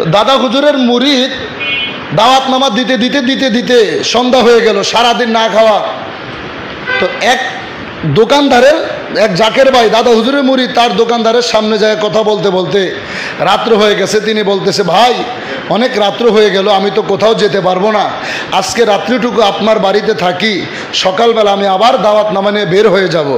তো দাদা হুজুরের মুরিদ দাওয়াত নামা দিতে দিতে দিতে দিতে সন্ধ্যা হয়ে গেল, সারাদিন না খাওয়া। তো এক দোকানদারের, এক জাকের ভাই, দাদা হুজুরের মুড়ি তার দোকানদারের সামনে যায় কথা বলতে বলতে রাত্র হয়ে গেছে। তিনি বলতেছে, ভাই, অনেক রাত্র হয়ে গেল, আমি তো কোথাও যেতে পারব না। আজকে রাত্রিটুকু আপনার বাড়িতে থাকি, সকালবেলা আমি আবার দাওয়াত নামা নিয়ে বের হয়ে যাব।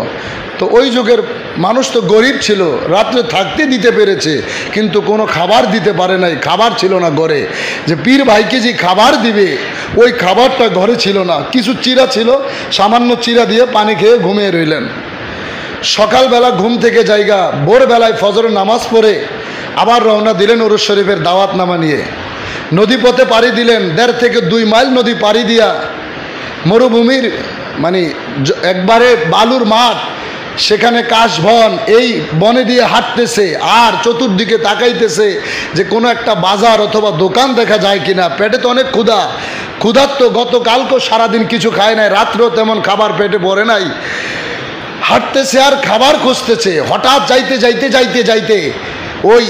তো ওই যুগের মানুষ তো গরিব ছিল, রাত্রে থাকতে দিতে পেরেছে, কিন্তু কোনো খাবার দিতে পারে নাই, খাবার ছিল না ঘরে। যে পীর ভাইকে যে খাবার দিবে, ওই খাবারটা ঘরে ছিল না। কিছু চিরা ছিল, সামান্য চিরা দিয়ে পানি খেয়ে ঘুমিয়ে রইলেন। সকালবেলা ঘুম থেকে জায়গা, ভোরবেলায় ফজরের নামাজ পড়ে আবার রওনা দিলেন ওরস শরীফের দাওয়াত নামা নিয়ে। নদীপথে পাড়ি দিলেন, দেড় থেকে দুই মাইল নদী পাড়ি দিয়া মরুভূমির মানে একবারে বালুর মাঠ সেখানে কাশবন এই বনে দিয়ে হাঁটতেছে, আর চতুর্দিকে তাকাইতেছে যে কোনো একটা বাজার অথবা দোকান দেখা যায় কিনা। পেটে তো অনেক ক্ষুধা। ক্ষুধার তো গতকালকেও সারাদিন কিছু খায় নাই, রাত্রেও তেমন খাবার পেটে পড়ে নাই। হাঁটতেছে আর খাবার খুঁজতেছে। হঠাৎ যাইতে যাইতে যাইতে যাইতে ওই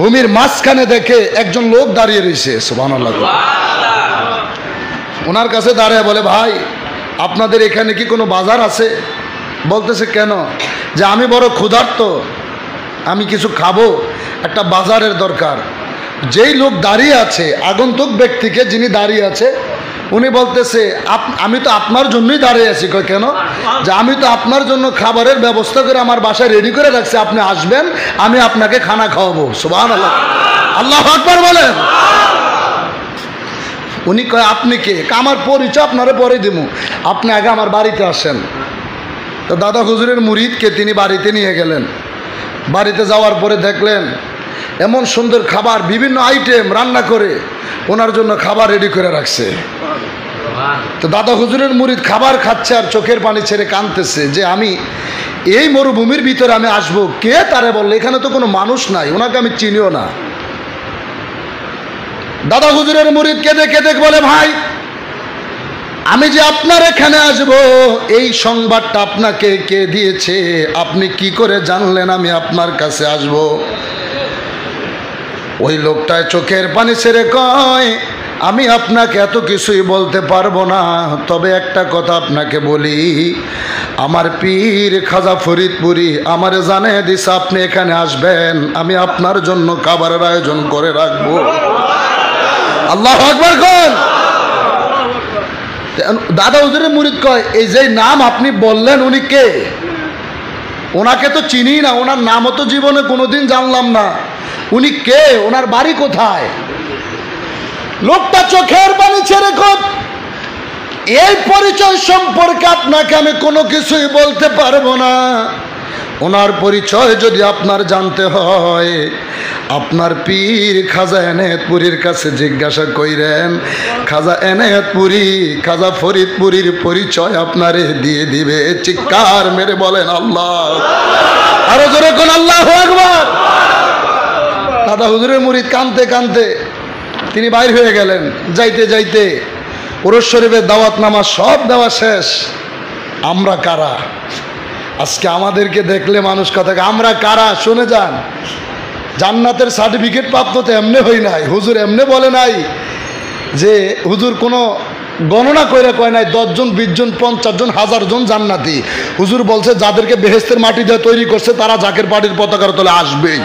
ভূমির মাঝখানে দেখে একজন লোক দাঁড়িয়ে রয়েছে সুবাহ ওনার কাছে দাঁড়ায় বলে, ভাই, আপনাদের এখানে কি কোনো বাজার আছে? বলতেছে কেন? যে আমি বড় ক্ষুধার্ত, আমি কিছু খাব, একটা বাজারের দরকার। যেই লোক দাঁড়িয়ে আছে, আগন্তুক ব্যক্তিকে যিনি দাঁড়িয়ে আছে, উনি বলতেছে আমি তো আপনার জন্যই দাঁড়িয়ে আছি। কেন? যে, আমি তো আপনার জন্য খাবারের ব্যবস্থা করে আমার বাসায় রেডি করে রাখছি। আপনি আসবেন, আমি আপনাকে খানা খাওয়াবো। সুবাহ আল্লাহ আল্লাহ আকবর বলেন। উনি কয়, আপনি কে? আমার পরিচয় আপনারা পরে দিব আপনি আগে আমার বাড়িতে আসেন। তো দাদা হুজুরের মুরিদকে তিনি বাড়িতে নিয়ে গেলেন। বাড়িতে যাওয়ার পরে দেখলেন, এমন সুন্দর খাবার, বিভিন্ন আইটেম রান্না করে ওনার জন্য খাবার রেডি করে রাখছে। তো দাদা হুজুরের মুরিদ খাবার খাচ্ছে আর চোখের পানি ছেড়ে কাঁদতেছে যে আমি এই মরুভূমির ভিতরে আমি আসব। কে তারে বলল? এখানে তো কোনো মানুষ নাই, ওনাকে আমি চিনিও না। দাদা হুজুরের মুরিদ কেঁদে কেঁদে বলে, ভাই আমি যে আপনার এখানে আসব, এই সংবাদটা আপনাকে কে দিয়েছে? আপনি কি করে জানলেন আমি আপনার কাছে আসব? ওই লোকটায় চোখের পানি ছেড়ে কয়, আমি আপনাকে এত কিছুই বলতে পারব না। তবে একটা কথা আপনাকে বলি, আমার পীর খাজা ফরিদপুরি আমার জানে দিস আপনি এখানে আসবেন, আমি আপনার জন্য খাবারের আয়োজন করে রাখব। আল্লাহ আকবর কন। দাদা হুজুরের মুরিদ কয়, এই যে নাম আপনি বললেন উনি কে? ওনাকে তো চিনি না, ওনার নামও তো জীবনে কোনোদিন জানলাম না। উনি কে? ওনার বাড়ি কোথায়? লোকটা চোখের বাড়ি ছেড়ে খোঁজ এই পরিচয় সম্পর্কে আপনাকে আমি কোনো কিছুই বলতে পারব না। ওনার পরিচয় যদি আপনার জানতে হয়, আপনার পীর খাজা এনায়তপুরীর কাছে জিজ্ঞাসা কইরেন, খাজা এনায়তপুরি, খাজা ফরিদপুরীর পরিচয় আপনারে দিয়ে দিবে। চিৎকার মেরে বলেন আল্লাহ। আরও জোরে কোন আল্লাহ একবার দাদা হুজুরের মুরিদ কানতে কানতে তিনি বাইর হয়ে গেলেন। যাইতে যাইতে ওরস শরীফের দাওয়াত নামা সব দেওয়া শেষ। আমরা কারা? আজকে আমাদেরকে দেখলে মানুষ কথা আমরা কারা? শুনে যান। জান্নাতের সার্টিফিকেট প্রাপ্ত তো এমনি হই নাই। হুজুর এমনি বলে নাই যে হুজুর কোনো গণনা করে কয় নাই দশজন বিশজন হাজার জন জান্নাতি। হুজুর বলছে, যাদেরকে বেহেস্তের মাটি দিয়ে তৈরি করছে, তারা জাকের পার্টির পতাকার তলে আসবেই।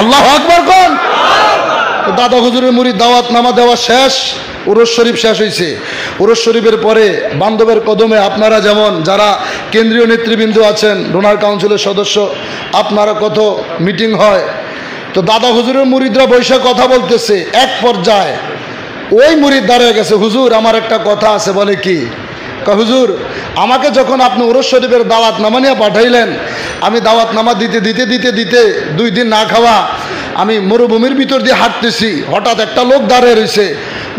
আল্লাহ আকবর কোন? দাদা হুজুরের মুড়ি দাওয়াত নামা দেওয়া শেষ, উরস শরীফ শেষ হয়েছে উরস শরীফের পরে বান্ধবের কদমে আপনারা যেমন, যারা কেন্দ্রীয় নেতৃবৃন্দ আছেন ডোনার কাউন্সিলের সদস্য আপনারা কত মিটিং হয়? তো দাদা হুজুরের মুরিদরা বৈশাখ কথা বলতেছে, এক পর্যায়ে, ওই মুরিদ দাঁড়িয়ে গেছে, হুজুর, আমার একটা কথা আছে, বলে কি? হুজুর, আমাকে যখন আপনি ওরস শরীফের দাওয়াত নামা নিয়ে পাঠাইলেন, আমি দাওয়াত নামা দিতে দিতে দিতে দিতে দুই দিন না খাওয়া আমি মরুভূমির ভিতর দিয়ে হাঁটতেছি। হঠাৎ একটা লোক দাঁড়িয়ে রয়েছে।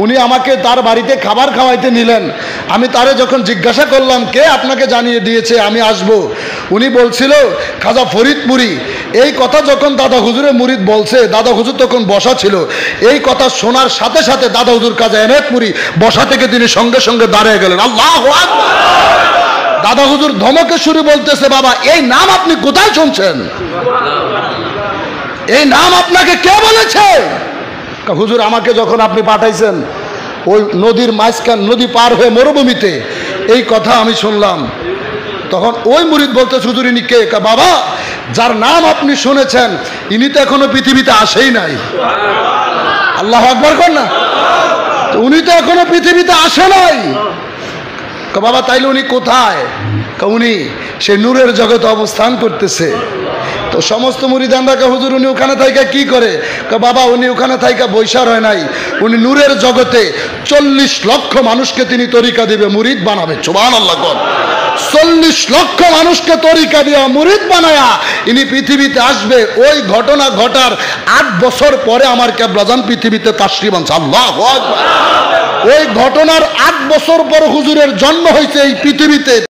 উনি আমাকে তার বাড়িতে খাবার খাওয়াইতে নিলেন। আমি তারে যখন জিজ্ঞাসা করলাম, কে আপনাকে জানিয়ে দিয়েছে আমি আসব? উনি বলছিল, খাজা ফরিদপুরি এই কথা যখন দাদা হুজুরের মুরিদ বলছে, দাদা হুজুর তখন বসা ছিল। এই কথা শোনার সাথে সাথে দাদা হুজুর কাজা এনায়তপুরি বসা থেকে তিনি সঙ্গে সঙ্গে দাঁড়িয়ে গেলেন। আল্লাহ দাদা হুজুর ধমকে বলতেছে, বাবা, এই নাম আপনি কোথায় শুনছেন? এই নাম আপনাকে কে বলেছে? হুজুর, আমাকে যখন আপনি পাঠাইছেন, ওই নদীর মাঝখান, নদী পার হয়ে মরুভূমিতে, এই কথা আমি শুনলাম। তখন ওই মুরিদ বলতে, হুজুর, ইনি কে? বাবা, যার নাম আপনি শুনেছেন, ইনি তো এখনও পৃথিবীতে আসেই নাই। আল্লাহ আকবর কর না। উনি তো এখনও পৃথিবীতে আসে নাই। বাবা, তাইলে উনি কোথায়? উনি সে নূরের জগতে অবস্থান করতেছে। তো সমস্ত মুরিদানরাকে হুজুর, উনি ওখানে থাইকা কি করে? বাবা, উনি ওখানে থাইকা বৈশার হয় নাই। উনি নূরের জগতে চল্লিশ লক্ষ মানুষকে তিনি তরিকা দিবে, মুরিদ বানাবে। চুবান আল্লাহ কর। চল্লিশ লক্ষ মানুষকে তরিকা দিয়া মুরিদ বানায়া ইনি পৃথিবীতে আসবে। ওই ঘটনা ঘটার আট বছর পরে আমার ক্যাবলাজান পৃথিবীতে তাশ্রী বানছে আল্লাহ ওই ঘটনার আট বছর পর হুজুরের জন্ম হয়েছে এই পৃথিবীতে।